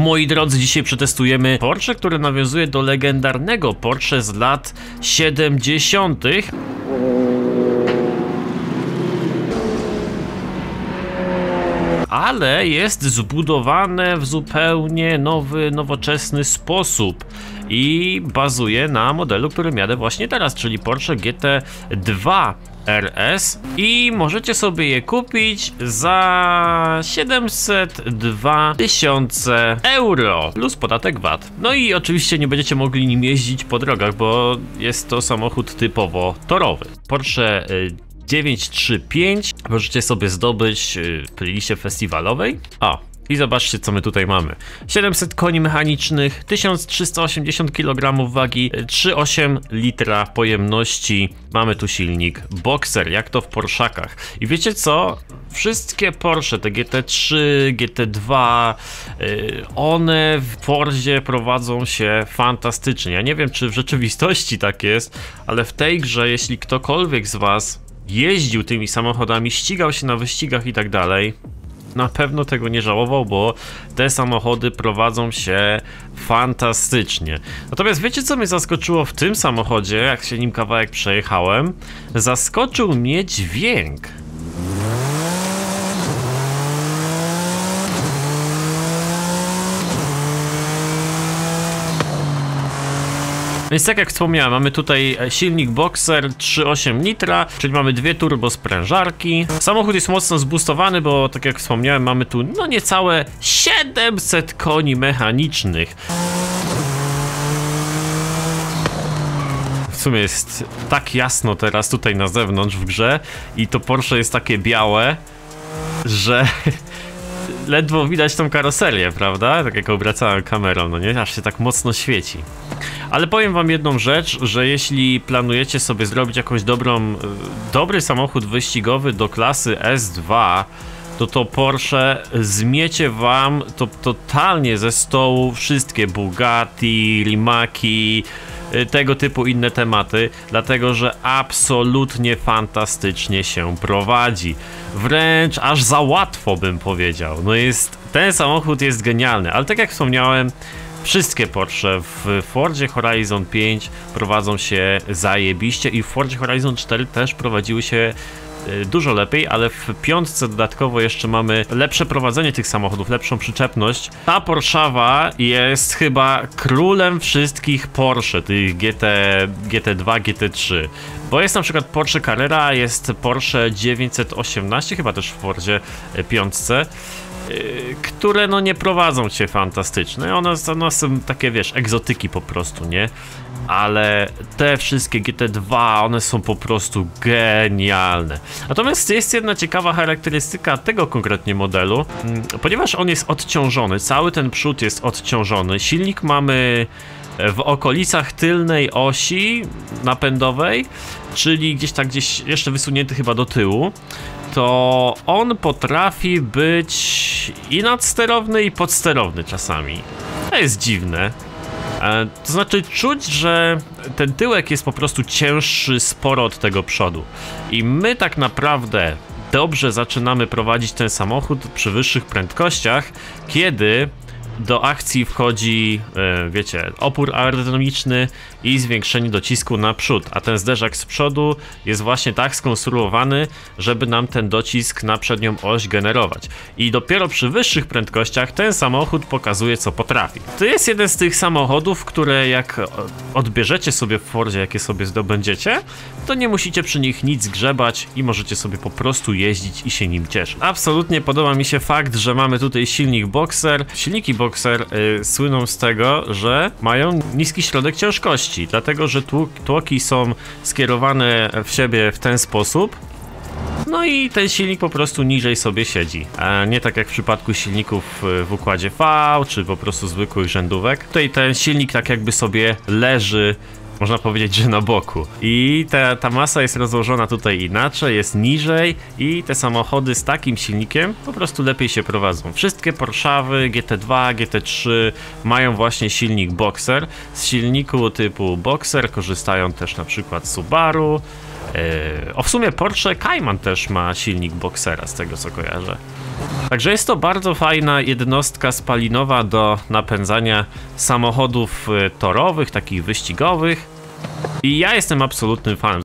Moi drodzy, dzisiaj przetestujemy Porsche, który nawiązuje do legendarnego Porsche z lat 70. ale jest zbudowane w zupełnie nowy, nowoczesny sposób i bazuje na modelu, który jadę właśnie teraz, czyli Porsche GT2 RS i możecie sobie je kupić za 702 tysiące euro plus podatek VAT. No i oczywiście nie będziecie mogli nim jeździć po drogach, bo jest to samochód typowo torowy. Porsche y, 935 możecie sobie zdobyć y, w playliście festiwalowej. O, i zobaczcie, co my tutaj mamy. 700 koni mechanicznych, 1380 kg wagi, 3,8 litra pojemności. Mamy tu silnik Boxer, jak to w Porszakach. I wiecie co? Wszystkie Porsche, te GT3, GT2, yy, one w Fordzie prowadzą się fantastycznie. Ja nie wiem, czy w rzeczywistości tak jest, ale w tej grze, jeśli ktokolwiek z Was jeździł tymi samochodami, ścigał się na wyścigach i tak dalej, na pewno tego nie żałował, bo te samochody prowadzą się fantastycznie. Natomiast wiecie co mnie zaskoczyło w tym samochodzie, jak się nim kawałek przejechałem? Zaskoczył mnie dźwięk. Więc tak jak wspomniałem, mamy tutaj silnik Boxer 3.8 litra, czyli mamy dwie turbo sprężarki. Samochód jest mocno zbustowany, bo tak jak wspomniałem, mamy tu no niecałe 700 koni mechanicznych. W sumie jest tak jasno teraz tutaj na zewnątrz w grze i to Porsche jest takie białe, że ledwo widać tą karoserię, prawda? Tak jak obracałem kamerą, no nie? Aż się tak mocno świeci. Ale powiem wam jedną rzecz, że jeśli planujecie sobie zrobić jakąś dobrą, e, dobry samochód wyścigowy do klasy S2, to to Porsche zmiecie wam to totalnie ze stołu wszystkie Bugatti, Rimaki, e, tego typu inne tematy, dlatego że absolutnie fantastycznie się prowadzi. Wręcz aż za łatwo bym powiedział. No jest, ten samochód jest genialny, ale tak jak wspomniałem, Wszystkie Porsche w Fordzie Horizon 5 prowadzą się zajebiście i w Fordzie Horizon 4 też prowadziły się dużo lepiej, ale w piątce dodatkowo jeszcze mamy lepsze prowadzenie tych samochodów, lepszą przyczepność. Ta Porszawa jest chyba królem wszystkich Porsche, tych GT, GT2, GT3. Bo jest na przykład Porsche Carrera, jest Porsche 918, chyba też w Fordzie piątce. Y, które no nie prowadzą cię fantastyczne. One, są takie, wiesz, egzotyki po prostu, nie? Ale te wszystkie GT2, one są po prostu genialne. Natomiast jest jedna ciekawa charakterystyka tego konkretnie modelu, mm, ponieważ on jest odciążony, cały ten przód jest odciążony, silnik mamy w okolicach tylnej osi napędowej, czyli gdzieś tak gdzieś jeszcze wysunięty chyba do tyłu to on potrafi być i nadsterowny, i podsterowny czasami. To jest dziwne. E, to znaczy czuć, że ten tyłek jest po prostu cięższy sporo od tego przodu. I my tak naprawdę dobrze zaczynamy prowadzić ten samochód przy wyższych prędkościach, kiedy do akcji wchodzi, e, wiecie, opór aerodynamiczny i zwiększenie docisku naprzód, a ten zderzak z przodu jest właśnie tak skonstruowany, żeby nam ten docisk na przednią oś generować. I dopiero przy wyższych prędkościach ten samochód pokazuje, co potrafi. To jest jeden z tych samochodów, które jak odbierzecie sobie w Fordzie, jakie sobie zdobędziecie, to nie musicie przy nich nic grzebać i możecie sobie po prostu jeździć i się nim cieszyć. Absolutnie podoba mi się fakt, że mamy tutaj silnik Boxer. Silniki Boxer y, słyną z tego, że mają niski środek ciężkości, dlatego że tłoki są skierowane w siebie w ten sposób, no i ten silnik po prostu niżej sobie siedzi, a nie tak jak w przypadku silników y, w układzie V, czy po prostu zwykłych rzędówek. Tutaj ten silnik tak jakby sobie leży można powiedzieć, że na boku. I ta, ta masa jest rozłożona tutaj inaczej, jest niżej i te samochody z takim silnikiem po prostu lepiej się prowadzą. Wszystkie Porschawy GT2, GT3 mają właśnie silnik Boxer. Z silniku typu Boxer korzystają też na przykład Subaru, Yy, o w sumie Porsche Cayman też ma silnik Boxera z tego co kojarzę. Także jest to bardzo fajna jednostka spalinowa do napędzania samochodów y, torowych, takich wyścigowych. I ja jestem absolutnym fanem.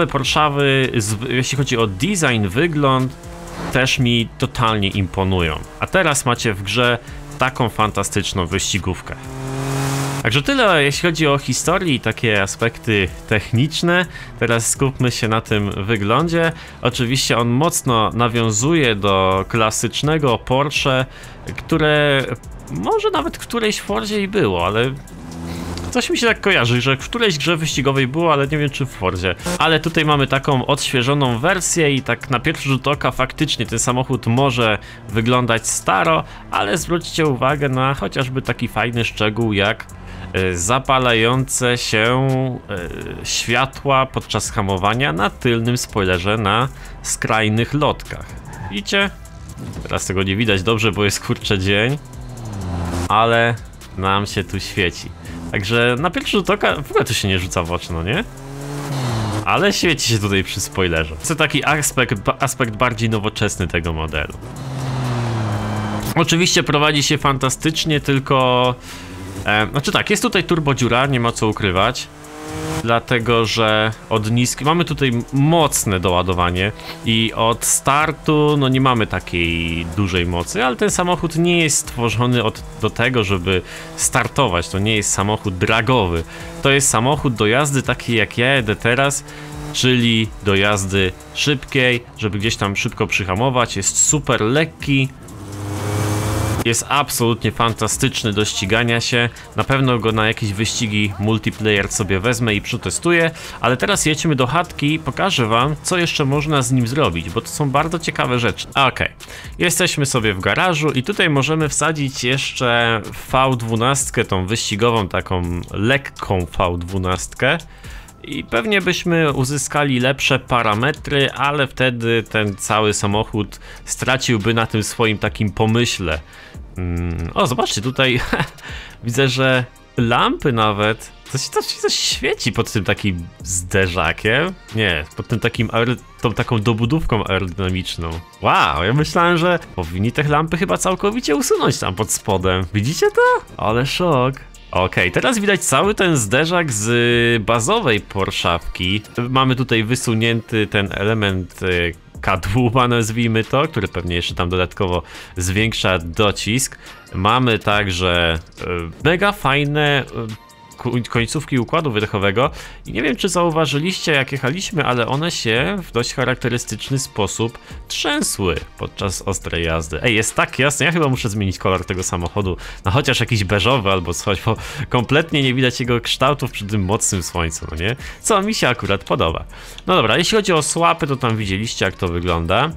Nowe Porschawy, z- jeśli chodzi o design, wygląd, też mi totalnie imponują. A teraz macie w grze taką fantastyczną wyścigówkę. Także tyle, jeśli chodzi o historię i takie aspekty techniczne. Teraz skupmy się na tym wyglądzie. Oczywiście on mocno nawiązuje do klasycznego Porsche, które może nawet w którejś Fordzie i było, ale Coś mi się tak kojarzy, że w którejś grze wyścigowej było, ale nie wiem czy w Fordzie. Ale tutaj mamy taką odświeżoną wersję i tak na pierwszy rzut oka faktycznie ten samochód może wyglądać staro, ale zwróćcie uwagę na chociażby taki fajny szczegół jak e, zapalające się e, światła podczas hamowania na tylnym spoilerze na skrajnych lotkach. Widzicie? Teraz tego nie widać dobrze, bo jest kurczę dzień, ale nam się tu świeci. Także na pierwszy rzut oka w ogóle to się nie rzuca w oczy, no nie? Ale świeci się tutaj przy spoilerze. To taki aspekt, aspekt bardziej nowoczesny tego modelu. Oczywiście prowadzi się fantastycznie, tylko... E, znaczy tak, jest tutaj turbo dziura, nie ma co ukrywać. Dlatego, że od niskiej... Mamy tutaj mocne doładowanie i od startu no nie mamy takiej dużej mocy, ale ten samochód nie jest stworzony od, do tego, żeby startować. To nie jest samochód dragowy. To jest samochód do jazdy takiej jak ja jedę teraz, czyli do jazdy szybkiej, żeby gdzieś tam szybko przyhamować. Jest super lekki, jest absolutnie fantastyczny do ścigania się. Na pewno go na jakieś wyścigi multiplayer sobie wezmę i przetestuję. Ale teraz jedźmy do chatki i pokażę wam, co jeszcze można z nim zrobić, bo to są bardzo ciekawe rzeczy. Okej, jesteśmy sobie w garażu i tutaj możemy wsadzić jeszcze V12, tą wyścigową, taką lekką V12. I pewnie byśmy uzyskali lepsze parametry, ale wtedy ten cały samochód straciłby na tym swoim takim pomyśle. Mm, o, zobaczcie, tutaj widzę, że lampy nawet. Coś, coś, coś świeci pod tym takim zderzakiem. Nie, pod tym takim tą taką dobudówką aerodynamiczną. Wow, ja myślałem, że powinni te lampy chyba całkowicie usunąć tam pod spodem. Widzicie to? Ale szok. Okej, teraz widać cały ten zderzak z bazowej Porszawki. Mamy tutaj wysunięty ten element y, kadłuba, nazwijmy to, który pewnie jeszcze tam dodatkowo zwiększa docisk. Mamy także y, mega fajne ku- końcówki układu wydechowego i nie wiem czy zauważyliście jak jechaliśmy, ale one się w dość charakterystyczny sposób trzęsły podczas ostrej jazdy. Ej, jest tak jasne, ja chyba muszę zmienić kolor tego samochodu na chociaż jakiś beżowy albo coś, bo kompletnie nie widać jego kształtów przy tym mocnym słońcu, no nie? Co mi się akurat podoba. No dobra, jeśli chodzi o słapy, to tam widzieliście jak to wygląda.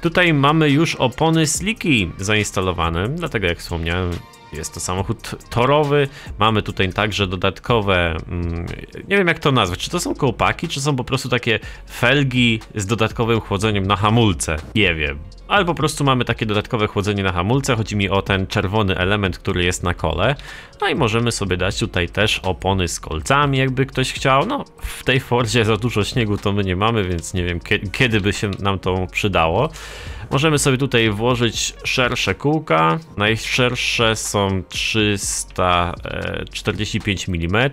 Tutaj mamy już opony sliki zainstalowane, dlatego jak wspomniałem, jest to samochód torowy. Mamy tutaj także dodatkowe, mm, nie wiem jak to nazwać, czy to są kołpaki, czy są po prostu takie felgi z dodatkowym chłodzeniem na hamulce. Nie wiem. Ale po prostu mamy takie dodatkowe chłodzenie na hamulce. Chodzi mi o ten czerwony element, który jest na kole. No i możemy sobie dać tutaj też opony z kolcami, jakby ktoś chciał. No, w tej Fordzie za dużo śniegu to my nie mamy, więc nie wiem kie- kiedy by się nam to przydało. Możemy sobie tutaj włożyć szersze kółka. Najszersze są 345 mm.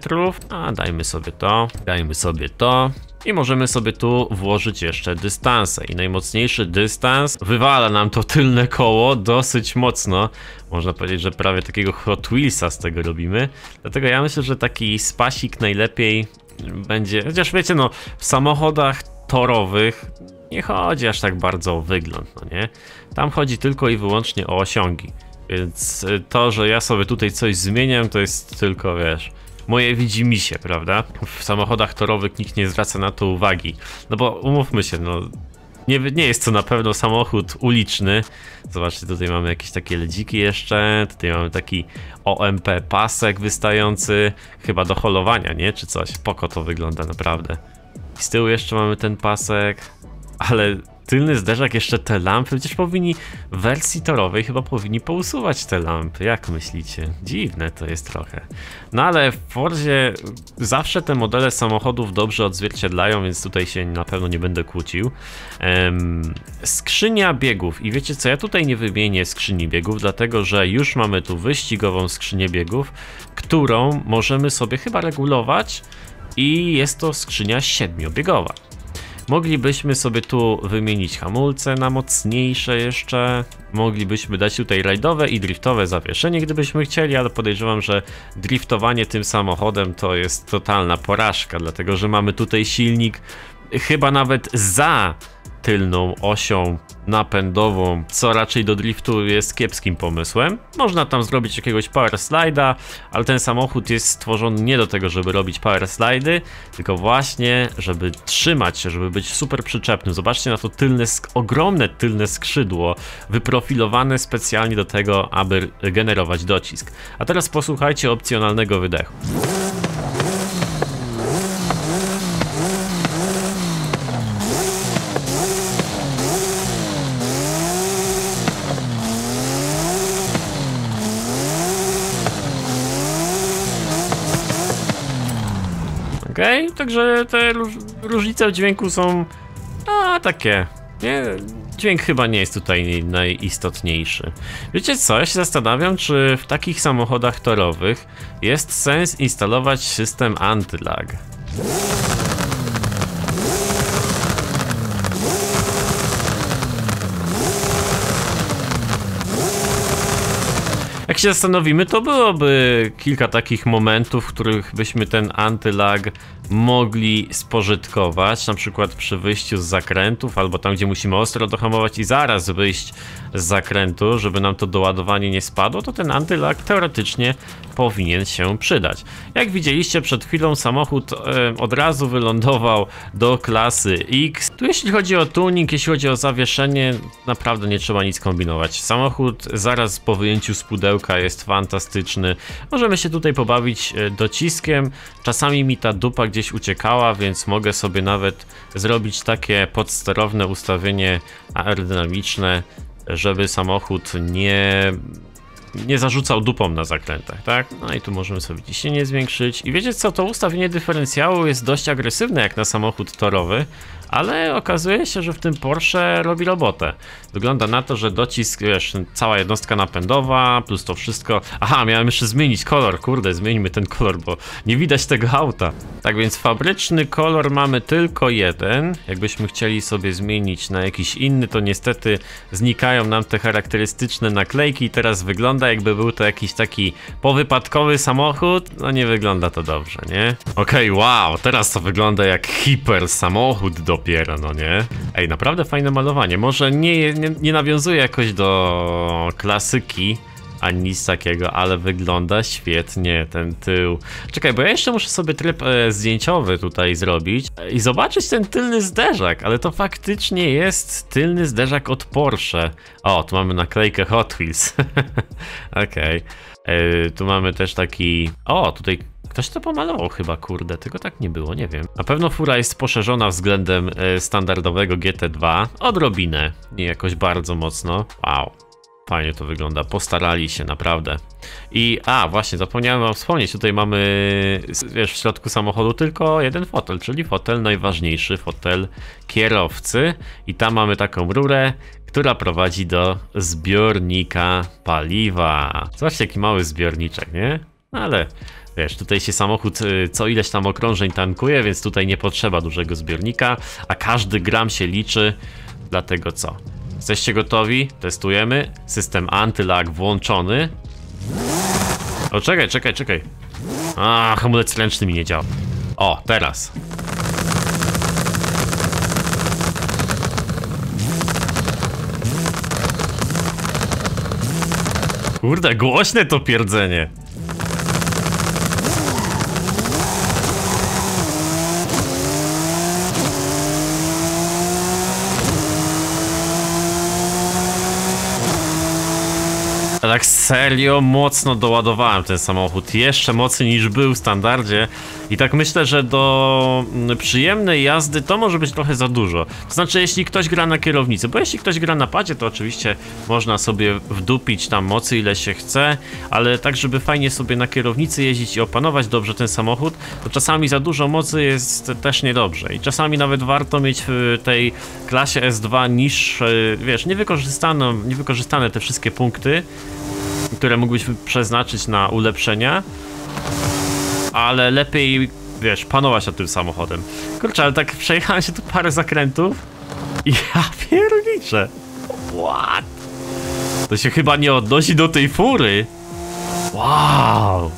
A dajmy sobie to, dajmy sobie to. I możemy sobie tu włożyć jeszcze dystanse. I najmocniejszy dystans wywala nam to tylne koło dosyć mocno. Można powiedzieć, że prawie takiego Hot Wheelsa z tego robimy. Dlatego ja myślę, że taki spasik najlepiej będzie. Chociaż wiecie, no, w samochodach torowych nie chodzi aż tak bardzo o wygląd, no nie? Tam chodzi tylko i wyłącznie o osiągi. Więc y, to, że ja sobie tutaj coś zmieniam, to jest tylko, wiesz, moje widzimisię, prawda? W samochodach torowych nikt nie zwraca na to uwagi. No bo umówmy się, no nie, nie jest to na pewno samochód uliczny. Zobaczcie, tutaj mamy jakieś takie ledziki jeszcze. Tutaj mamy taki OMP pasek wystający. Chyba do holowania, nie? Czy coś. Poko to wygląda naprawdę. I z tyłu jeszcze mamy ten pasek. Ale tylny zderzak, jeszcze te lampy, przecież powinni w wersji torowej chyba powinni pousuwać te lampy, jak myślicie? Dziwne to jest trochę. No ale w Fordzie zawsze te modele samochodów dobrze odzwierciedlają, więc tutaj się na pewno nie będę kłócił. Ehm, skrzynia biegów i wiecie co, ja tutaj nie wymienię skrzyni biegów, dlatego że już mamy tu wyścigową skrzynię biegów, którą możemy sobie chyba regulować i jest to skrzynia siedmiobiegowa. Moglibyśmy sobie tu wymienić hamulce na mocniejsze jeszcze. Moglibyśmy dać tutaj rajdowe i driftowe zawieszenie, gdybyśmy chcieli, ale podejrzewam, że driftowanie tym samochodem to jest totalna porażka, dlatego że mamy tutaj silnik chyba nawet za tylną osią napędową, co raczej do driftu jest kiepskim pomysłem. Można tam zrobić jakiegoś power slida, ale ten samochód jest stworzony nie do tego, żeby robić power slidy, tylko właśnie, żeby trzymać się, żeby być super przyczepnym. Zobaczcie na to tylne, ogromne tylne skrzydło, wyprofilowane specjalnie do tego, aby generować docisk. A teraz posłuchajcie opcjonalnego wydechu. Ok? Także te różnice w dźwięku są a, takie. Nie, dźwięk chyba nie jest tutaj najistotniejszy. Wiecie co, ja się zastanawiam, czy w takich samochodach torowych jest sens instalować system antylag. Jak się zastanowimy, to byłoby kilka takich momentów, w których byśmy ten antylag mogli spożytkować, na przykład przy wyjściu z zakrętów, albo tam, gdzie musimy ostro dohamować i zaraz wyjść z zakrętu, żeby nam to doładowanie nie spadło, to ten antylag teoretycznie powinien się przydać. Jak widzieliście przed chwilą samochód e, od razu wylądował do klasy X. Tu jeśli chodzi o tuning, jeśli chodzi o zawieszenie, naprawdę nie trzeba nic kombinować. Samochód zaraz po wyjęciu z pudełka jest fantastyczny. Możemy się tutaj pobawić e, dociskiem. Czasami mi ta dupa gdzieś uciekała, więc mogę sobie nawet zrobić takie podsterowne ustawienie aerodynamiczne, żeby samochód nie nie zarzucał dupą na zakrętach, tak? No i tu możemy sobie ciśnienie zwiększyć. I wiecie co, to ustawienie dyferencjału jest dość agresywne jak na samochód torowy, ale okazuje się, że w tym Porsche robi robotę. Wygląda na to, że docisk, wiesz, cała jednostka napędowa, plus to wszystko... Aha, miałem jeszcze zmienić kolor, kurde, zmieńmy ten kolor, bo nie widać tego auta. Tak więc fabryczny kolor mamy tylko jeden. Jakbyśmy chcieli sobie zmienić na jakiś inny, to niestety znikają nam te charakterystyczne naklejki i teraz wygląda jakby był to jakiś taki powypadkowy samochód. No nie wygląda to dobrze, nie? Okej, okay, wow, teraz to wygląda jak hiper samochód do dopiero, no nie? Ej, naprawdę fajne malowanie. Może nie, nie, nie nawiązuje jakoś do klasyki, ani nic takiego, ale wygląda świetnie ten tył. Czekaj, bo ja jeszcze muszę sobie tryb e, zdjęciowy tutaj zrobić i zobaczyć ten tylny zderzak, ale to faktycznie jest tylny zderzak od Porsche. O, tu mamy naklejkę Hot Wheels. Okej. Okay. E, tu mamy też taki... O, tutaj Ktoś to pomalował chyba, kurde, tego tak nie było, nie wiem. Na pewno fura jest poszerzona względem e, standardowego GT2. Odrobinę, nie jakoś bardzo mocno. Wow. Fajnie to wygląda, postarali się naprawdę. I, a właśnie, zapomniałem wam wspomnieć, tutaj mamy, wiesz, w środku samochodu tylko jeden fotel, czyli fotel najważniejszy, fotel kierowcy. I tam mamy taką rurę, która prowadzi do zbiornika paliwa. Zobaczcie, jaki mały zbiorniczek, nie? Ale Wiesz, tutaj się samochód y, co ileś tam okrążeń tankuje, więc tutaj nie potrzeba dużego zbiornika, a każdy gram się liczy, dlatego co? Jesteście gotowi? Testujemy. System antylag włączony. O, czekaj, czekaj, czekaj. A, hamulec ręczny mi nie działa. O, teraz. Kurde, głośne to pierdzenie. Tak serio mocno doładowałem ten samochód, jeszcze mocniej niż był w standardzie. I tak myślę, że do mm, przyjemnej jazdy to może być trochę za dużo. To znaczy, jeśli ktoś gra na kierownicy, bo jeśli ktoś gra na padzie, to oczywiście można sobie wdupić tam mocy ile się chce, ale tak, żeby fajnie sobie na kierownicy jeździć i opanować dobrze ten samochód, to czasami za dużo mocy jest też niedobrze. I czasami nawet warto mieć w tej klasie S2 niż, wiesz, niewykorzystane, niewykorzystane te wszystkie punkty, które mógłbyś przeznaczyć na ulepszenia, ale lepiej, wiesz, panować nad tym samochodem. Kurczę, ale tak przejechałem się tu parę zakrętów i ja pierniczę. What? To się chyba nie odnosi do tej fury. Wow.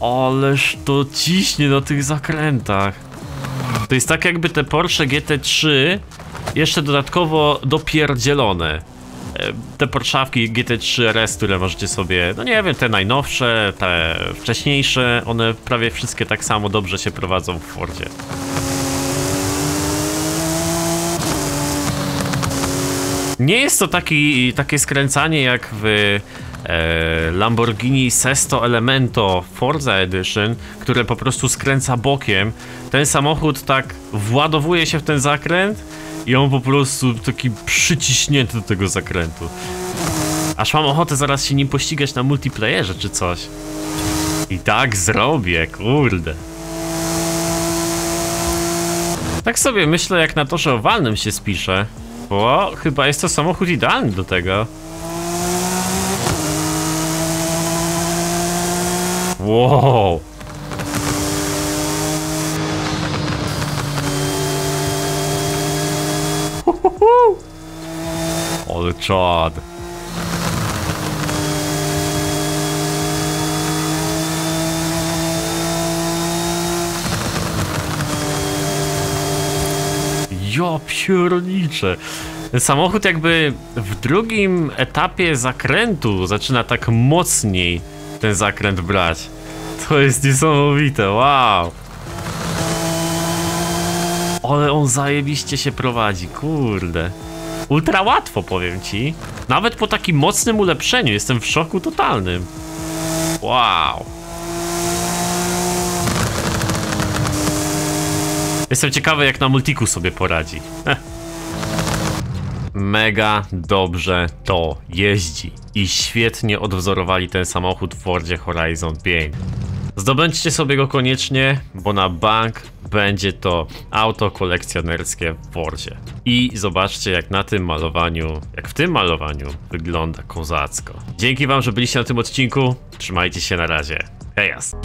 Ależ to ciśnie na tych zakrętach. To jest tak jakby te Porsche GT3 jeszcze dodatkowo dopierdzielone te Porszawki GT3 RS, które możecie sobie, no nie wiem, te najnowsze, te wcześniejsze, one prawie wszystkie tak samo dobrze się prowadzą w Fordzie. Nie jest to taki, takie skręcanie jak w e, Lamborghini Sesto Elemento Forza Edition, które po prostu skręca bokiem. Ten samochód tak władowuje się w ten zakręt i on po prostu taki przyciśnięty do tego zakrętu. Aż mam ochotę zaraz się nim pościgać na multiplayerze czy coś. I tak zrobię, kurde. Tak sobie myślę, jak na torze owalnym się spiszę. Bo chyba jest to samochód idealny do tego. Wow. Ale czad. Ja pierniczę. Samochód jakby w drugim etapie zakrętu zaczyna tak mocniej ten zakręt brać. To jest niesamowite, wow. Ale on zajebiście się prowadzi, kurde. Ultra łatwo, powiem ci. Nawet po takim mocnym ulepszeniu jestem w szoku totalnym. Wow. Jestem ciekawy, jak na multiku sobie poradzi. Mega dobrze to jeździ. I świetnie odwzorowali ten samochód w Fordzie Horizon 5. Zdobędźcie sobie go koniecznie, bo na bank będzie to auto kolekcjonerskie w Fordzie. I zobaczcie jak na tym malowaniu, jak w tym malowaniu wygląda kozacko. Dzięki wam, że byliście na tym odcinku. Trzymajcie się na razie. Hejas!